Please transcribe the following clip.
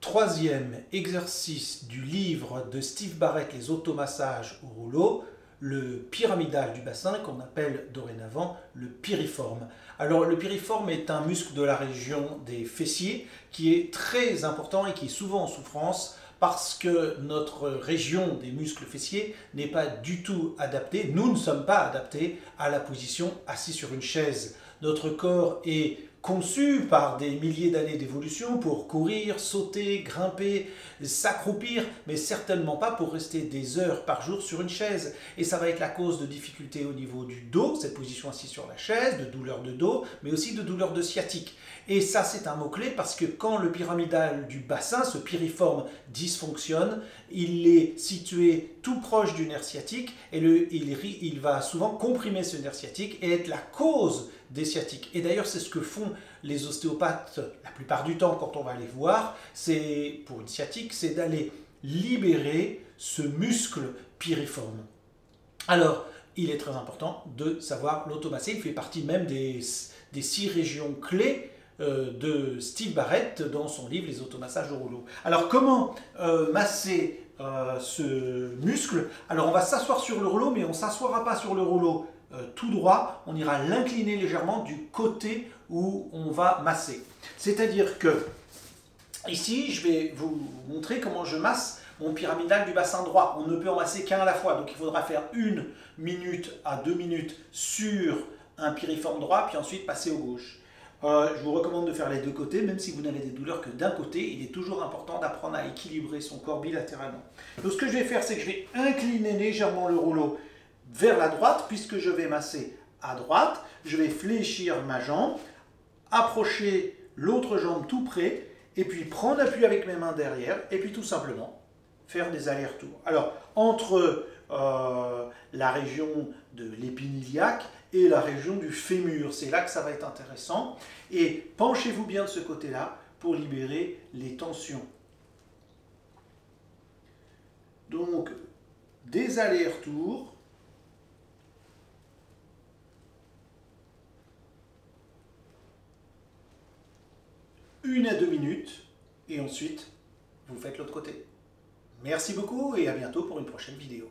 Troisième exercice du livre de Steve Barrett, Les automassages au rouleau, le pyramidal du bassin qu'on appelle dorénavant le piriforme. Alors le piriforme est un muscle de la région des fessiers qui est très important et qui est souvent en souffrance parce que notre région des muscles fessiers n'est pas du tout adaptée, nous ne sommes pas adaptés à la position assis sur une chaise. Notre corps est conçu par des milliers d'années d'évolution pour courir, sauter, grimper, s'accroupir, mais certainement pas pour rester des heures par jour sur une chaise. Et ça va être la cause de difficultés au niveau du dos, cette position assise sur la chaise, de douleurs de dos, mais aussi de douleurs de sciatique. Et ça, c'est un mot-clé parce que quand le pyramidal du bassin, ce piriforme, dysfonctionne, il est situé tout proche du nerf sciatique et le, il, il va souvent comprimer ce nerf sciatique et être la cause des sciatiques. Et d'ailleurs, c'est ce que font les ostéopathes la plupart du temps quand on va les voir. C'est pour une sciatique, c'est d'aller libérer ce muscle piriforme. Alors, il est très important de savoir l'automasser. Il fait partie même des, des six régions clés euh, de Steve Barrett dans son livre Les automassages au rouleau. Alors comment euh, masser euh, ce muscle? Alors on va s'asseoir sur le rouleau, mais on ne s'assoira pas sur le rouleau tout droit, on ira l'incliner légèrement du côté où on va masser. C'est-à-dire que ici, je vais vous montrer comment je masse mon pyramidal du bassin droit. On ne peut en masser qu'un à la fois, donc il faudra faire une minute à deux minutes sur un piriforme droit, puis ensuite passer au gauche. Euh, je vous recommande de faire les deux côtés, même si vous n'avez des douleurs que d'un côté, il est toujours important d'apprendre à équilibrer son corps bilatéralement. Donc ce que je vais faire, c'est que je vais incliner légèrement le rouleau vers la droite, puisque je vais masser à droite. Je vais fléchir ma jambe, approcher l'autre jambe tout près, et puis prendre appui avec mes mains derrière, et puis tout simplement faire des allers-retours. Alors, entre euh, la région de l'épine iliaque et la région du fémur. C'est là que ça va être intéressant. Et penchez-vous bien de ce côté-là pour libérer les tensions. Donc, des allers-retours. Une à deux minutes. Et ensuite, vous faites l'autre côté. Merci beaucoup et à bientôt pour une prochaine vidéo.